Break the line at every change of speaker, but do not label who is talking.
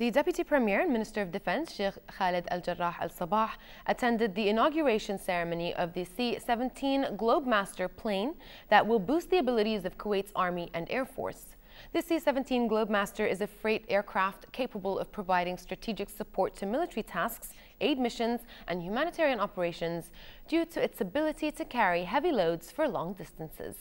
The Deputy Premier and Minister of Defense, Sheikh Khaled Al Jarrah Al Sabah, attended the inauguration ceremony of the C 17 Globemaster plane that will boost the abilities of Kuwait's Army and Air Force. The C 17 Globemaster is a freight aircraft capable of providing strategic support to military tasks, aid missions, and humanitarian operations due to its ability to carry heavy loads for long distances.